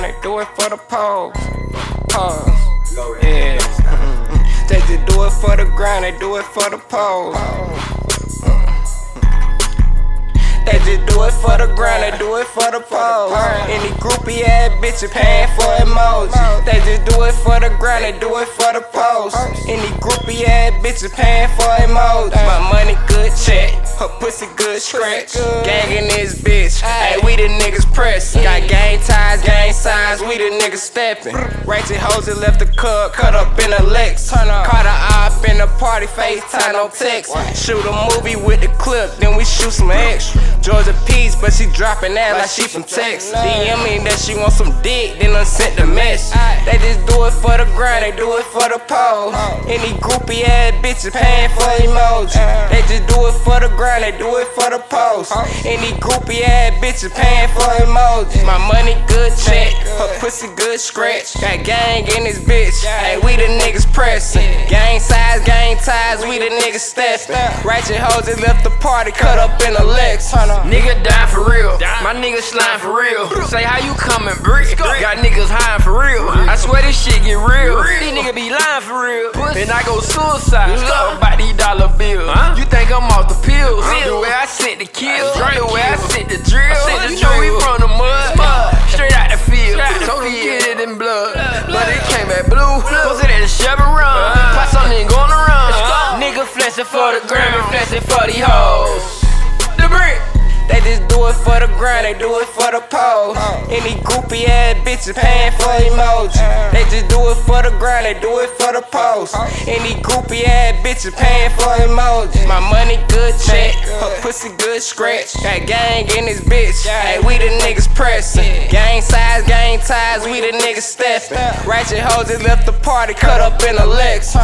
they do it for the pole. Pole. Yeah. Mm-hmm. They just do it for the grind, they do it for the pole. Mm-hmm. They just do it for the grind, they do it for the pose. Any groupie ass bitch paying for emoji. They just do it for the grind, they do it for the pose. Any groupie ass bitch paying for emoji. My money good check, her pussy good scratch. Gang in this bitch, hey, we the niggas we the niggas stepping. Ratchet hoes that left the club, cut up in a Lex. Turn up. Caught her up in the party, FaceTime on text. Shoot a movie with the clip, then we shoot some extra. Georgia Peach, but she dropping that like she from Texas. DM me that she want some dick, then I sent the mess. They just do it for the grind, they do it for the pose. Any groupie ass bitches paying for emoji. They just do it for the grind, they do it for the pose. Any groupie ass bitches paying for emoji. My money good check, her pussy good scratch. Got gang in this bitch, hey, we the niggas pressing. Gang size, gang ties, we the niggas stepping. Ratchet hoes that left the party, cut up in a Lex. Nigga die for real. My niggas slime for real. Say how you coming, brick. Got niggas high for real. I swear this shit get real. These niggas be lying for real. Then I go suicide. About these came back blue. Posted at the Chevy run. Pop something going around. Nigga flexing for the gram and flexing for these hoes. Grind, they do it for the pose. Any groupie ass bitches paying for emoji. They just do it for the grind, they do it for the pose. Any groupie ass bitches paying for emoji. My money good check, her pussy good scratch. Got gang in this bitch, hey, we the niggas pressing. Gang size, gang ties, we the niggas stepping. Ratchet hoes that left the party, cut up in a Lex.